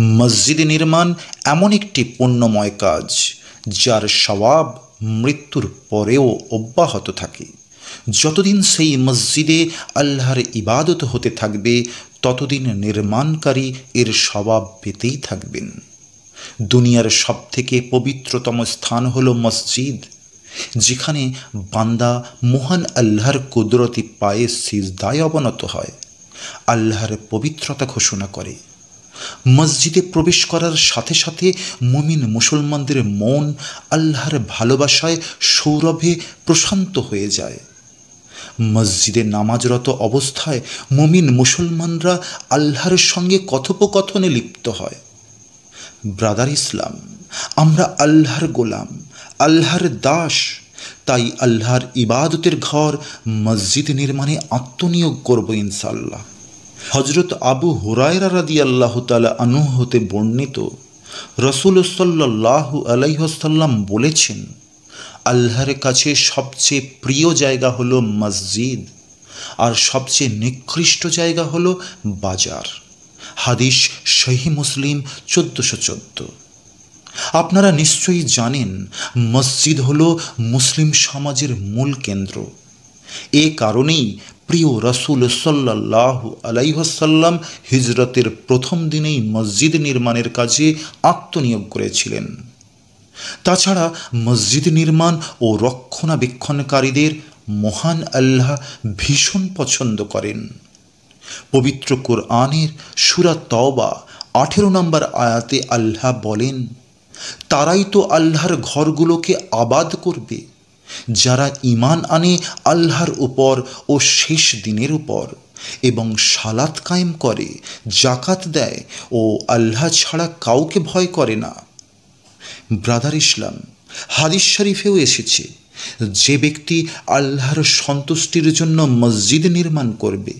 মসজিদ নির্মাণ এমন একটি পুণ্যময় কাজ, যার স্বভাব মৃত্যুর পরেও অব্যাহত থাকে। যতদিন সেই মসজিদে আল্লাহর ইবাদত হতে থাকবে, ততদিন নির্মাণকারী এর স্বভাব পেতেই থাকবেন। দুনিয়ার সবথেকে পবিত্রতম স্থান হল মসজিদ, যেখানে বান্দা মহান আল্লাহর কুদরতি পায়ে সিজদায় অবনত হয়। আল্লাহর পবিত্রতা ঘোষণা করে। মসজিদে প্রবেশ করার সাথে সাথে মুমিন মুসলমানদের মন আল্লাহর ভালোবাসায় সৌরভে প্রশান্ত হয়ে যায়। মসজিদে নামাজরত অবস্থায় মুমিন মুসলমানরা আল্লাহর সঙ্গে কথোপকথনে লিপ্ত হয়। ব্রাদার ইসলাম, আমরা আল্লাহর গোলাম, আল্লাহর দাস, তাই আল্লাহর ইবাদতের ঘর মসজিদ নির্মাণে আত্মনিয়োগ করব ইনশাল্লাহ হজরত আবু হুরায়রা রাদি আল্লাহ তালা আনু হতে বর্ণিত রসুল সাল্লাহ আলাইহসাল্লাম বলেছেন, আল্লাহর কাছে সবচেয়ে প্রিয় জায়গা হলো মসজিদ আর সবচেয়ে নিকৃষ্ট জায়গা হলো বাজার। হাদিস শহী মুসলিম চোদ্দশো চোদ্দ। আপনারা নিশ্চয়ই জানেন, মসজিদ হল মুসলিম সমাজের মূল কেন্দ্র। এ কারণেই প্রিয় রসুল সাল্লাহ আলাইহসাল্লাম হিজরতের প্রথম দিনেই মসজিদ নির্মাণের কাজে আত্মনিয়োগ করেছিলেন। তাছাড়া মসজিদ নির্মাণ ও রক্ষণাবেক্ষণকারীদের মহান আল্লাহ ভীষণ পছন্দ করেন। পবিত্র কোরআনের সুরা তওবা আঠেরো নম্বর আয়াতে আল্লাহ বলেন, তারাই তো আল্লাহর ঘরগুলোকে আবাদ করবে যারা ইমান আনে আল্লাহর উপর ও শেষ দিনের উপর, এবং সালাত কায়েম করে জাকাত দেয় ও আল্লাহ ছাড়া কাউকে ভয় করে না। ব্রাদার ইসলাম, হাদিস শরীফেও এসেছে, যে ব্যক্তি আল্লাহর সন্তুষ্টির জন্য মসজিদ নির্মাণ করবে,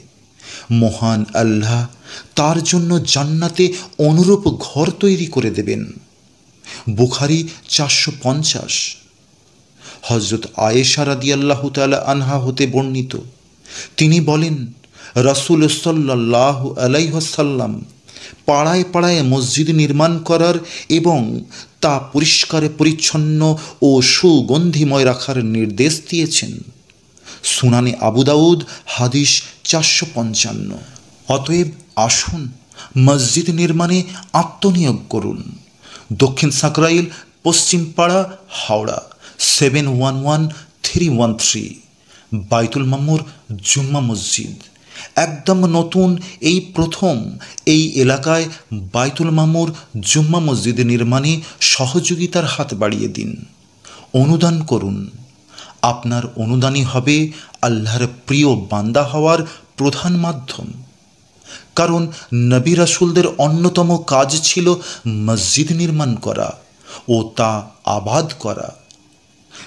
মহান আল্লাহ তার জন্য জান্নাতে অনুরূপ ঘর তৈরি করে দেবেন। বুখারি চারশো পঞ্চাশ। হজরত আয়েশা রাদি আল্লাহ তালা আনহা হতে বর্ণিত। তিনি বলেন, রসুল সাল্লাহ আলাইহসাল্লাম পাড়ায় পাড়ায় মসজিদ নির্মাণ করার এবং তা পরিষ্কারে পরিচ্ছন্ন ও সুগন্ধিময় রাখার নির্দেশ দিয়েছেন। সুনানি আবুদাউদ হাদিস চারশো পঞ্চান্ন। অতএব আসুন, মসজিদ নির্মাণে আত্মনিয়োগ করুন। দক্ষিণ সাঁকরাইল পশ্চিমপাড়া Howrah. Seven one one three one three Baitul Mamur জুম্মা মসজিদ। একদম নতুন এই প্রথম এই এলাকায় বাইতুল মামুর জুম্মা মসজিদ নির্মাণে সহযোগিতার হাত বাড়িয়ে দিন। অনুদান করুন। আপনার অনুদানই হবে আল্লাহর প্রিয় বান্দা হওয়ার প্রধান মাধ্যম। কারণ নবী রাসুলদের অন্যতম কাজ ছিল মসজিদ নির্মাণ করা ও তা আবাদ করা।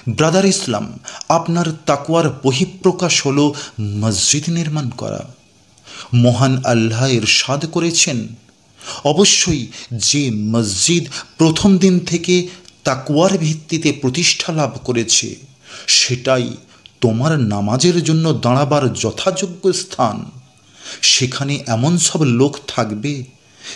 ব্রাদার ইসলাম, আপনার তাকুয়ার বহিঃপ্রকাশ হল মসজিদ নির্মাণ করা। মহান আল্লাহ এর স্বাদ করেছেন, অবশ্যই যে মসজিদ প্রথম দিন থেকে তাকুয়ার ভিত্তিতে প্রতিষ্ঠা লাভ করেছে, সেটাই তোমার নামাজের জন্য দাঁড়াবার যথাযোগ্য স্থান। সেখানে এমন সব লোক থাকবে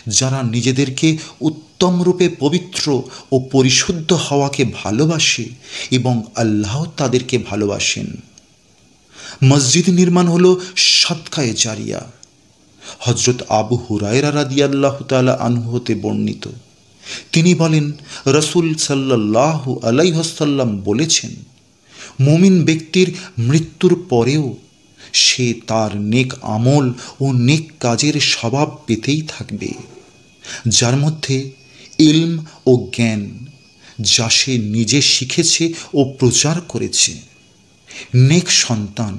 যারা নিজেদেরকে উত্তম রূপে পবিত্র ও পরিশুদ্ধ হওয়াকে ভালোবাসে এবং আল্লাহ তাদেরকে ভালোবাসেন। মসজিদ নির্মাণ হল সৎকায়ে জারিয়া। হজরত আবু হুরায়রা রাদি আল্লাহ তালা আনহু হতে বর্ণিত। তিনি বলেন, রসুল সাল্লাহ আলাইহসাল্লাম বলেছেন, মুমিন ব্যক্তির মৃত্যুর পরেও সে তার নেক আমল ও নেক কাজের স্বভাব পেতেই থাকবে। যার মধ্যে ইলম ও জ্ঞান, যা সে নিজে শিখেছে ও প্রচার করেছে। নেক সন্তান,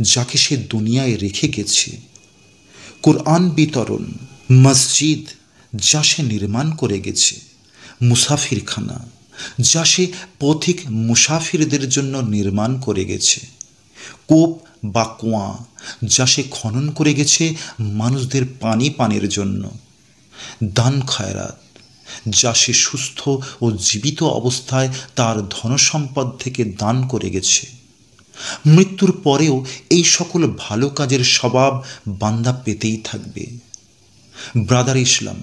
যাকে সে দুনিয়ায় রেখে গেছে। কোরআন বিতরণ, মসজিদ, যা সে নির্মাণ করে গেছে। মুসাফিরখানা, যা সে পথিক মুসাফিরদের জন্য নির্মাণ করে গেছে। কূপ বা কুয়া, যা সে খনন করে গেছে মানুষদের পানি পানের জন্য। দান খায়রাত যা সে সুস্থ ও জীবিত অবস্থায় তার ধনসম্পদ থেকে দান করে গেছে। মৃত্যুর পরেও এই সকল ভালো কাজের স্বভাব বান্দা পেতেই থাকবে। ব্রাদার ইসলাম,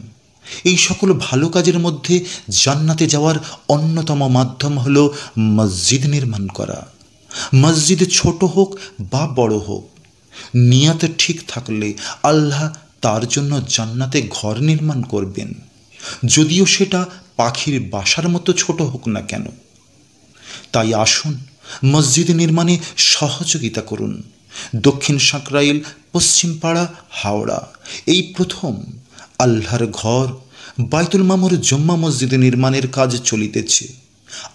এই সকল ভালো কাজের মধ্যে জান্নাতে যাওয়ার অন্যতম মাধ্যম হল মসজিদ নির্মাণ করা। মসজিদ ছোট হোক বা বড় হোক, নিয়াতে ঠিক থাকলে আল্লাহ তার জন্য জান্নাতে ঘর নির্মাণ করবেন। যদিও সেটা পাখির বাসার মতো ছোট হোক না কেন। তাই আসুন মসজিদ নির্মাণে সহযোগিতা করুন। দক্ষিণ সাঁকরাইল, পশ্চিমপাড়া, হাওড়া। এই প্রথম আল্লাহর ঘর বাইতুল মামুর জম্মা মসজিদ নির্মাণের কাজ চলিতেছে।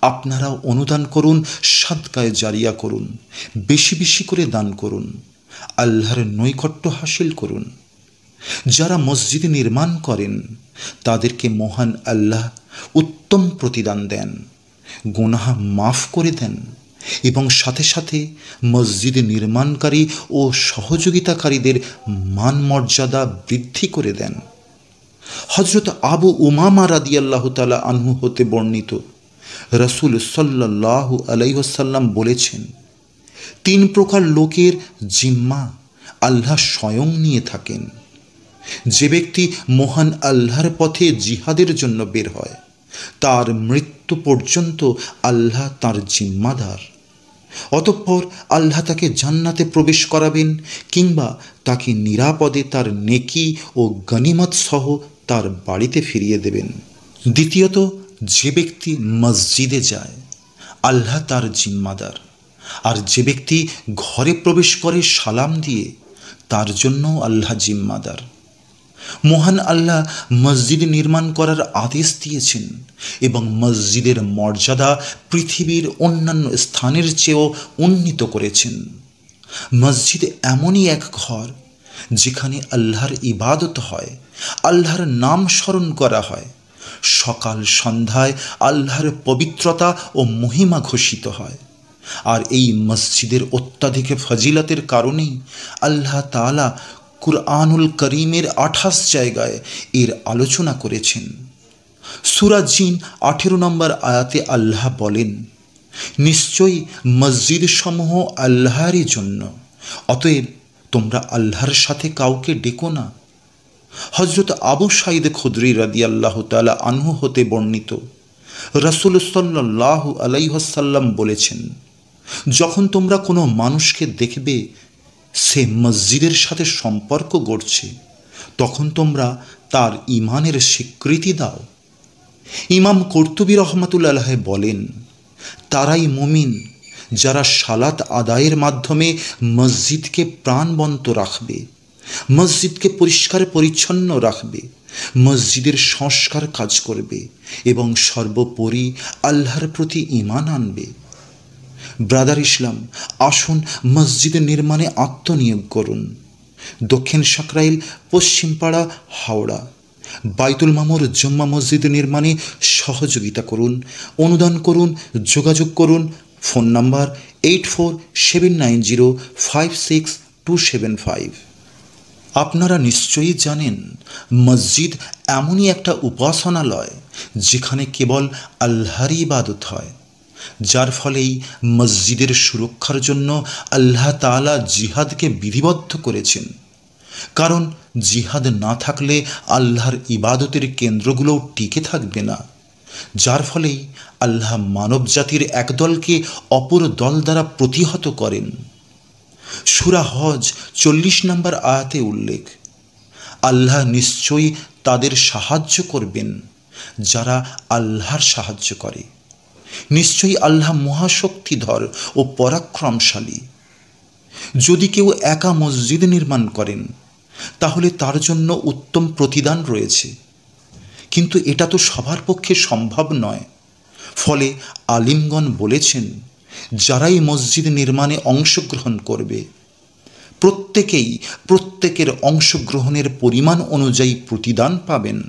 আপনারা অনুদান করুন, সাদকায় জারিয়া করুন, বেশি বেশি করে দান করুন, আল্লাহর নৈকট্য হাসিল করুন। যারা মসজিদ নির্মাণ করেন, তাদেরকে মহান আল্লাহ উত্তম প্রতিদান দেন, গুনাহা মাফ করে দেন এবং সাথে সাথে মসজিদ নির্মাণকারী ও সহযোগিতাকারীদের মান মর্যাদা বৃদ্ধি করে দেন। হজরত আবু উমামা রাদিয়াল্লাহ তালা আনহু হতে বর্ণিত রসুল সাল্লাহ আলাইসাল্লাম বলেছেন, তিন প্রকার লোকের জিম্মা আল্লাহ স্বয়ং নিয়ে থাকেন। যে ব্যক্তি মহান আল্লাহর পথে জিহাদের জন্য বের হয়, তার মৃত্যু পর্যন্ত আল্লাহ তার জিম্মাদার। অতঃপর আল্লাহ তাকে জান্নাতে প্রবেশ করাবেন কিংবা তাকে নিরাপদে তার নেকি ও গনিমত সহ তার বাড়িতে ফিরিয়ে দেবেন। দ্বিতীয়ত, যে ব্যক্তি মসজিদে যায়, আল্লাহ তার জিম্মাদার। আর যে ব্যক্তি ঘরে প্রবেশ করে সালাম দিয়ে, তার জন্য আল্লাহ জিম্মাদার। মহান আল্লাহ মসজিদ নির্মাণ করার আদেশ দিয়েছেন এবং মসজিদের মর্যাদা পৃথিবীর অন্যান্য স্থানের চেয়েও উন্নীত করেছেন। মসজিদ এমনই এক ঘর যেখানে আল্লাহর ইবাদত হয়, আল্লাহর নাম স্মরণ করা হয়। সকাল সন্ধ্যায় আল্লাহর পবিত্রতা ও মহিমা ঘোষিত হয়। আর এই মসজিদের অত্যাধিক ফজিলতের কারণেই আল্লাহ তালা কুরআনুল করিমের আঠাশ জায়গায় এর আলোচনা করেছেন। সুরাজ জিন আঠেরো নম্বর আয়াতে আল্লাহ বলেন, নিশ্চয়ই মসজিদ সমূহ আল্লাহরই জন্য, অতএব তোমরা আল্লাহর সাথে কাউকে ডেকো না। হজরত আবু সাইদ খুদ্রি রাদি আল্লাহ তালা আনহু হতে বর্ণিত, রসুল সাল্লাহ আলাইহসাল্লাম বলেছেন, যখন তোমরা কোনো মানুষকে দেখবে সে মসজিদের সাথে সম্পর্ক গড়ছে। তখন তোমরা তার ইমানের স্বীকৃতি দাও। ইমাম কর্তুবী রহমতুল্লাহ বলেন, তারাই মুমিন যারা সালাত আদায়ের মাধ্যমে মসজিদকে প্রাণবন্ত রাখবে, মসজিদকে পরিষ্কার পরিচ্ছন্ন রাখবে, মসজিদের সংস্কার কাজ করবে এবং সর্বোপরি আল্লাহর প্রতি ইমান আনবে। ব্রাদার ইসলাম, আসুন মসজিদের নির্মাণে আত্মনিয়োগ করুন। দক্ষিণ সাকরাইল, পশ্চিমপাড়া, হাওড়া। বাইতুল মামুর জম্মা মসজিদ নির্মাণে সহযোগিতা করুন, অনুদান করুন, যোগাযোগ করুন। Phone number eight four seven nine zero five six two seven five. আপনারা নিশ্চয়ই জানেন, মসজিদ এমনই একটা উপাসনালয়, যেখানে কেবল আল্লাহরই ইবাদত হয়। যার ফলেই মসজিদের সুরক্ষার জন্য আল্লাহ তালা জিহাদকে বিধিবদ্ধ করেছেন। কারণ জিহাদ না থাকলে আল্লাহর ইবাদতের কেন্দ্রগুলোও টিকে থাকবে না। যার ফলেই আল্লাহ মানব জাতির একদলকে অপর দল দ্বারা প্রতিহত করেন। সুরা হজ চল্লিশ নম্বর আয়াতে উল্লেখ, আল্লাহ নিশ্চয়ই তাদের সাহায্য করবেন যারা আল্লাহর সাহায্য করে। নিশ্চয়ই আল্লাহ মহাশক্তিধর ও পরাক্রমশালী। যদি কেউ একা মসজিদ নির্মাণ করেন, তাহলে তার জন্য উত্তম প্রতিদান রয়েছে। কিন্তু এটা তো সবার পক্ষে সম্ভব নয়। ফলে আলিমগণ বলেছেন, যারাই মসজিদ নির্মাণে অংশগ্রহণ করবে, প্রত্যেকেই প্রত্যেকের অংশগ্রহণের পরিমাণ অনুযায়ী প্রতিদান পাবেন।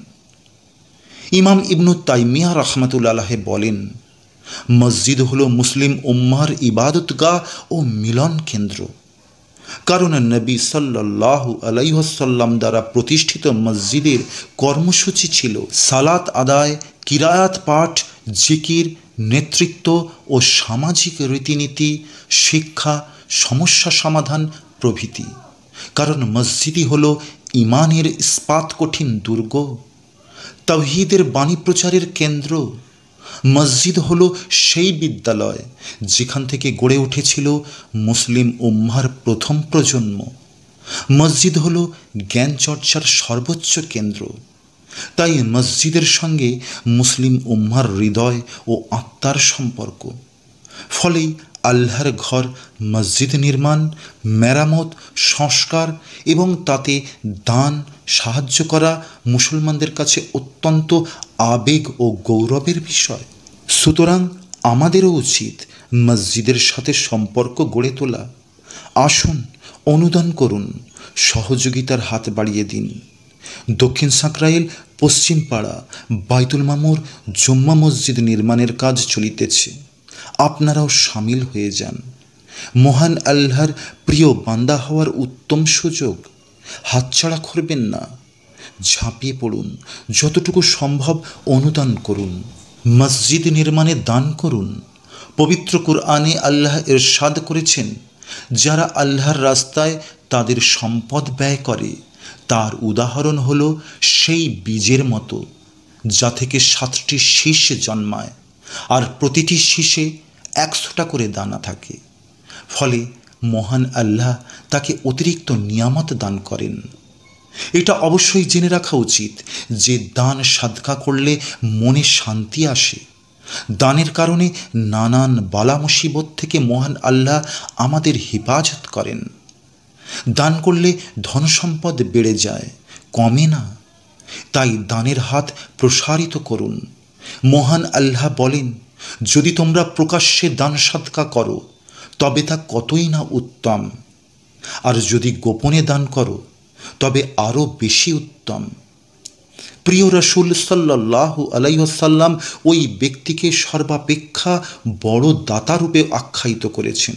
ইমাম ইবনু তাইমিয়া রহমতুল্লাহ বলেন মসজিদ হল মুসলিম উম্মার ইবাদতগাহ ও মিলন কেন্দ্র। কারণ নবী সাল্লাহ আলাইহসাল্লাম দ্বারা প্রতিষ্ঠিত মসজিদের কর্মসূচি ছিল সালাত আদায়, কিরায়াত পাঠ, জিকির, নেতৃত্ব ও সামাজিক রীতিনীতি, শিক্ষা, সমস্যা সমাধান প্রভৃতি। কারণ মসজিদই হল ইমানের ইস্পাত কঠিন দুর্গ। তাওহিদের বাণী প্রচারের কেন্দ্র। মসজিদ হল সেই বিদ্যালয় যেখান থেকে গড়ে উঠেছিল মুসলিম উম্মার প্রথম প্রজন্ম। মসজিদ হল জ্ঞান চর্চার সর্বোচ্চ কেন্দ্র। তাই মসজিদের সঙ্গে মুসলিম উম্মার হৃদয় ও আত্মার সম্পর্ক। ফলেই আল্লাহর ঘর, মসজিদ নির্মাণ, মেরামত, সংস্কার এবং তাতে দান, সাহায্য করা মুসলমানদের কাছে অত্যন্ত আবেগ ও গৌরবের বিষয়। সুতরাং আমাদেরও উচিত মসজিদের সাথে সম্পর্ক গড়ে তোলা। আসুন অনুদান করুন, সহযোগিতার হাত বাড়িয়ে দিন। দক্ষিণ সাঁকরাইল পশ্চিম পাড়া বাইতুল মামুর, জম্মা মসজিদ নির্মাণের কাজ চলিতেছে। আপনারাও সামিল হয়ে যান। মহান আল্লাহর প্রিয় বান্দা হওয়ার উত্তম সুযোগ। হাতছাড়া করবেন না। ঝাঁপিয়ে পড়ুন। যতটুকু সম্ভব অনুদান করুন। মসজিদ নির্মাণে দান করুন। পবিত্র কুরআনে আল্লাহ এর এরশাদ করেছেন, যারা আল্লাহর রাস্তায় তাদের সম্পদ ব্যয় করে, তার উদাহরণ হল সেই বীজের মতো, যা থেকে সাতটি শীষ জন্মায়। আর প্রতিটি শীষে একশোটা করে দানা থাকে। ফলে মহান আল্লাহ তাকে অতিরিক্ত নিয়ামত দান করেন। এটা অবশ্যই জেনে রাখা উচিত যে দান সাদকা করলে মনে শান্তি আসে। দানের কারণে নানান বালা মুসিবত থেকে মহান আল্লাহ আমাদের হেফাজত করেন। দান করলে ধনসম্পদ বেড়ে যায়, কমে না। তাই দানের হাত প্রসারিত করুন। মহান আল্লাহ বলেন যদি তোমরা প্রকাশ্যে দান সাদকা করো, তবে তা কতই না উত্তম। আর যদি গোপনে দান করো, তবে আরও বেশি উত্তম। প্রিয় রসুল সাল্লাহ আলাইসাল্লাম ওই ব্যক্তিকে সর্বাপেক্ষা বড় দাতারূপে আখ্যায়িত করেছেন।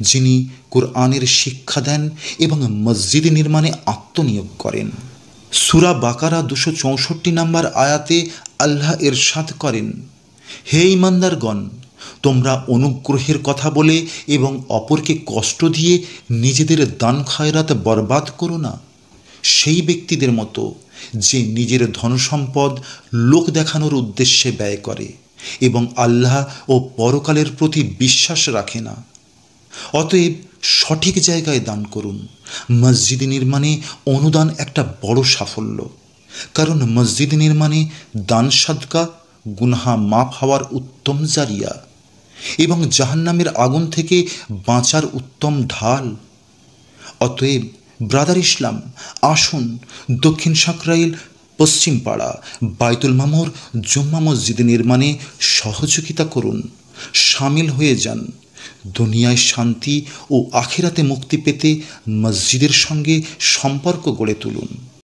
যিনি কোরআনের শিক্ষা দেন এবং মসজিদ নির্মাণে আত্মনিয়োগ করেন। সুরা বাকারা দুশো চৌষট্টি নম্বর আয়াতে আল্লাহ এরশাদ করেন হে ইমানদারগণ, তোমরা অনুগ্রহের কথা বলে এবং অপরকে কষ্ট দিয়ে নিজেদের দান খায়রাত বরবাদ করো না। সেই ব্যক্তিদের মতো যে নিজের ধনসম্পদ লোক দেখানোর উদ্দেশ্যে ব্যয় করে এবং আল্লাহ ও পরকালের প্রতি বিশ্বাস রাখে না। অতএব সঠিক জায়গায় দান করুন। মসজিদ নির্মাণে অনুদান একটা বড় সাফল্য। কারণ মসজিদ নির্মাণে দান সাদকা গুনহা মাপ হওয়ার উত্তম জারিয়া এবং জাহান্নামের আগুন থেকে বাঁচার উত্তম ঢাল। অতএব, ব্রাদার ইসলাম, আসুন দক্ষিণ সাঁকরাইল, পশ্চিম পাড়া, বাইতুল মামুর, জুম্মা মসজিদ নির্মাণে সহযোগিতা করুন, সামিল হয়ে যান, দুনিয়ায় শান্তি ও আখেরাতে মুক্তি পেতে মসজিদের সঙ্গে সম্পর্ক গড়ে তুলুন।